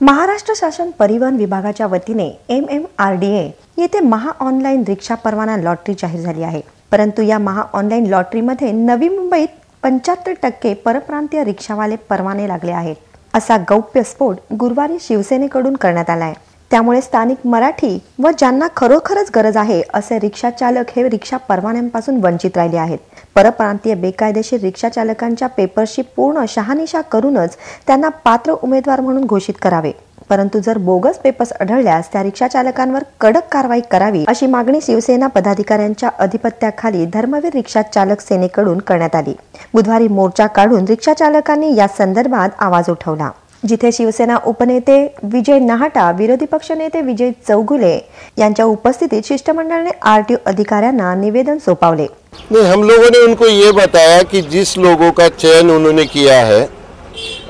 महाराष्ट्र शासन परिवहन विभागाच्या वतीने M M R D A येथे महा ऑनलाईन रिक्षा परवाना लॉटरी जाहीर झाली आहे. परंतु या महा ऑनलाईन लॉटरीमध्ये नवी मुंबईत पंच्याहत्तर टक्के परप्रांतीय रिक्षावाले परवाने लागले आहेत. असा गौप्य स्फोट गुरुवारी शिवसेनेकडून करण्यात आला आहे. त्यामुळे स्थानिक मराठी व ज्यांना खरोखरच गरज आहे असे रिक्षा चालक हे रिक्षा परवान्यांपासून वंचित राहिले आहेत. परप्रांतीय बेकायदेशीर रिक्षा चालकांच्या पेपरशी पूर्ण शहानिशा करूनच त्यांना पात्र उमेदवार म्हणून घोषित करावे. परंतु जर बोगस पेपर्स आढळल्यास त्या रिक्षा चालकांवर कडक कारवाई करावी अशी मागणी शिवसेना पदाधिकाऱ्यांच्या अधिपत्याखाली धर्मवीर रिक्षा चालक सेनेकडून करण्यात आली. बुधवारी मोर्चा काढून रिक्षा चालकांनी या संदर्भात आवाज उठवला. जिथे शिवसेना उपनेते विजय नहाटा, विरोधी पक्ष पक्षनेते विजय चौगुले यांच्या उपस्थितीत शिष्टमंडळाने आरटीओ अधिकाऱ्यांना निवेदन सोपवले. नहीं, हम लोगों ने उनको ये बताया कि जिस लोगों का चयन उन्होंने किया है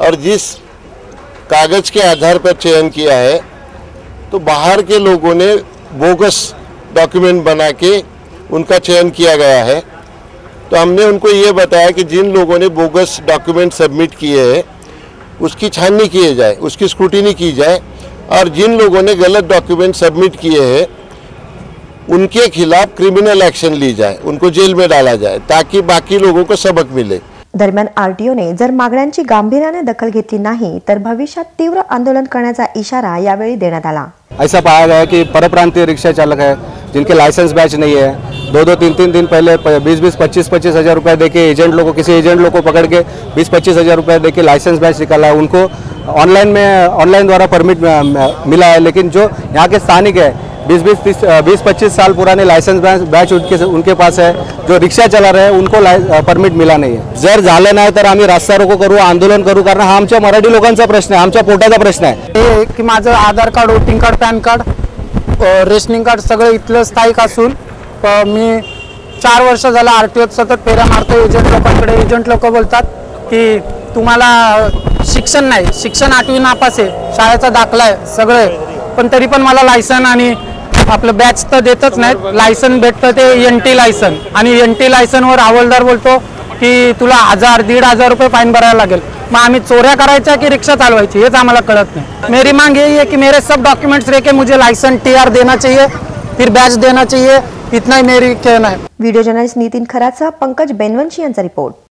और जिस कागज़ के आधार पर चयन किया है तो बाहर के लोगों ने बोगस डॉक्यूमेंट बना के उनका चयन किया गया है। तो हमने उनको ये बताया कि जिन लोगों ने बोगस डॉक्यूमेंट सबमिट किए हैं उसकी छाननी किए जाए उसकी स्क्रूटिनी की जाए। और जिन लोगों ने गलत डॉक्यूमेंट सबमिट किए हैं उनके खिलाफ क्रिमिनल एक्शन ली जाए उनको जेल में डाला जाए ताकि बाकी लोगों को सबक मिले। दरमियान दरम्यान आरटीओने जर मागण्यांची गांभीर्याने दखल घेतली नाही तर भविष्यात तीव्र आंदोलन करण्याचा इशारा यावेळी देण्यात आला. ऐसा पाया गया कि परप्रांतीय रिक्शा चालक है जिनके लाइसेंस बैच नहीं है दो दो, तीन तीन दिन पहले बीस बीस, पच्चीस पच्चीस हज़ार रुपये देके एजेंट लोगों, किसी एजेंट लोग को पकड़ के बीस, पच्चीस हज़ार रुपये देके लाइसेंस बैच निकाला उनको ऑनलाइन में ऑनलाइन द्वारा परमिट मिला है। लेकिन जो यहाँ के स्थानिक है, बीस बीस, तीस बीस, पच्चीस साल पुराने लाइसेंस बैच उनके उनके पास है। जो रिक्षा चला रहे हैं, उनको परमिट मिला नाही आहे जर झालं नाही तर आम्ही रास्ता रोको करू, आंदोलन करू, कारण हा आमच्या मराठी लोकांचा प्रश्न आहे, आमच्या पोटाचा प्रश्न हे की माझं Aadhaar card voting card PAN card rationing card सगळं इथलं स्थायिक असून मी चार वर्ष झालं आर टी ओत सतत फेऱ्या मारतो एजंट लोकांकडे एजंट लोक बोलतात की तुम्हाला शिक्षण नाही. शिक्षण आठवी नापास आहे. शाळेचा दाखला आहे सगळं आहे. पण तरी पण मला लायसन आणि आपलं बॅच तर देतच नाहीत. लायसन भेटतं ते एन टी लायसन आणि एन टी लायसनवर हवालदार बोलतो की तुला हजार दीड हजार रुपये फाईन भरायला लागेल. मग आम्ही चोऱ्या करायच्या की रिक्षा चालवायची हेच आम्हाला कळत नाही. मेरी मांग यही है कि मेरे सब डॉक्यूमेंट्स रेके मुझे लाइसेंस टी आर देना चाहिए फिर बैच देना चाहिए इतना ही मेरी कहना है। व्हिडिओ जर्नलिस्ट नितीन खराचा पंकज बेनवंशी यांचा रिपोर्ट